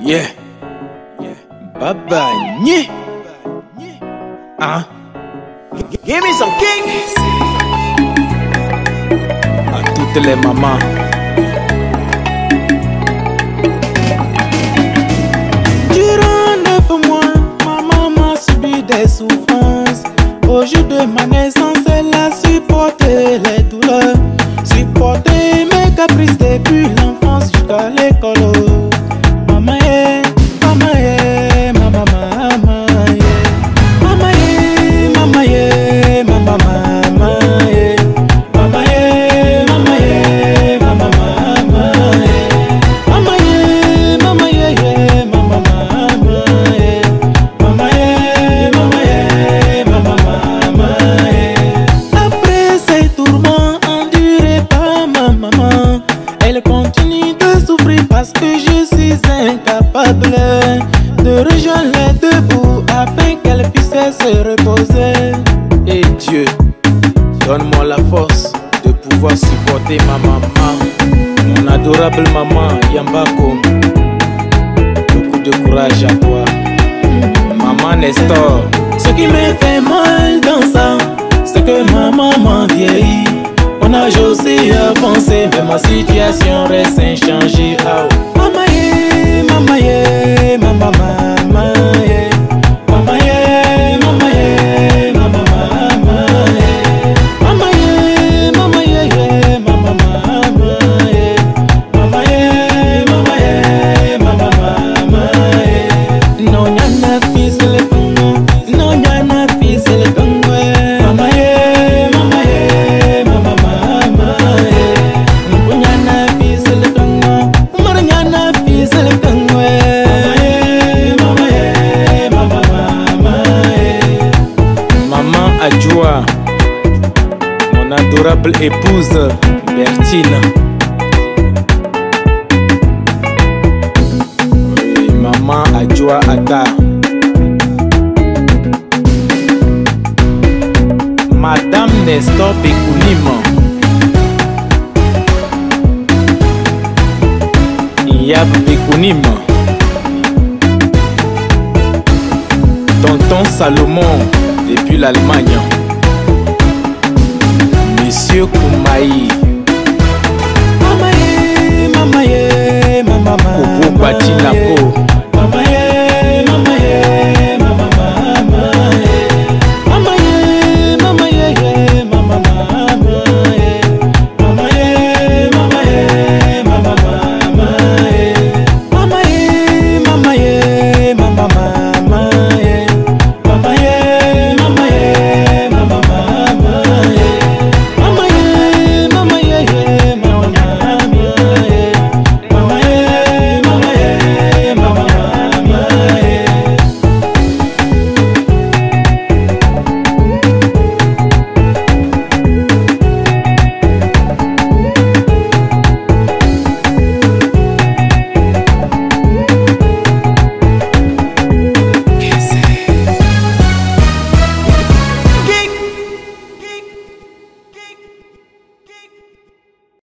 Yeah. Baba Nye. Ah. Give me some kick. À toutes les mamans. Durant neuf mois, ma maman subit des souffrances. Au jour de ma naissance, elle a supporté les douleurs, supporté mes de rejoindre les deux bouts afin qu'elle puisse se reposer. Et Dieu, donne-moi la force de pouvoir supporter ma maman, mon adorable maman Yambako. Beaucoup de courage à toi, maman Nestor. Ce qui me fait mal dans ça, c'est que ma maman vieillit. Mon âge aussi avancé, mais ma situation reste inchangée. Ah, mon adorable épouse Bertine. Oui, maman Adjoua Ata. Madame Nestor Bekounima. Yab Bekounima. Tonton Salomon depuis l'Allemagne. kumai mama ye mama ye mama. Mama kupugwa tinako